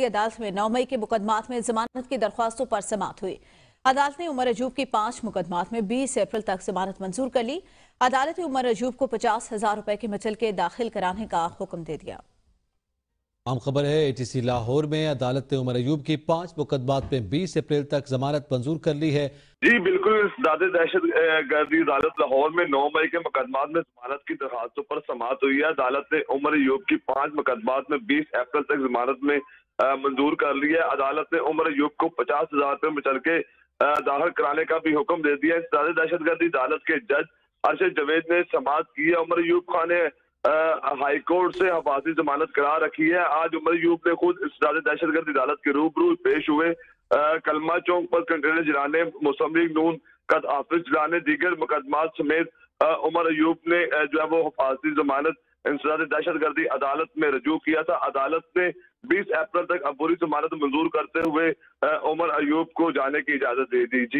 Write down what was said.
की अदालत में नौ मई के मुकदमात में जमानत की दरख्वास्तों पर समात हुई। अदालत ने उमर अजूब की पाँच मुकदमात में 20 अप्रैल तक जमानत मंजूर कर ली। अदालत ने उमर अजूब को पचास हज़ार रुपए के मचल के दाखिल कराने का हुक्म दे दिया। आम खबर है एटीसी लाहौर में अदालत ने उमर अयूब की पाँच मुकदमात में 20 अप्रैल तक जमानत मंजूर कर ली है। जी बिल्कुल दादे दहशत गर्दी अदालत लाहौर में नौ मई के मुकदमात में जमानत की दरखास्तों पर समाप्त हुई है। अदालत ने उमर अयूब की पाँच मुकदमात में 20 अप्रैल तक जमानत में मंजूर कर ली है। अदालत ने उमर अयूब को पचास हज़ार रुपये में चल के दाखिल कराने का भी हुक्म दे दिया दादे दहशत गर्दी अदालत के जज अरशद जवेद ने समात की है। उमर अयूब खान ने हाईकोर्ट से हफाजी जमानत करा रखी है। आज उमर यूब ने खुद इस अदालत के रूबरू पेश हुए। कलमा चौक पर कंटेनर जलाने मौसमी नून कद ऑफ़िस जाने दीगर मुकदमात समेत उमर अयूब ने जो है वो हफाजी जमानत इंसदाद दहशत गर्दी अदालत में रजू किया था। अदालत ने 20 अप्रैल तक अबूरी जमानत मंजूर करते हुए उमर अयूब को जाने की इजाज़त दे दी। जी।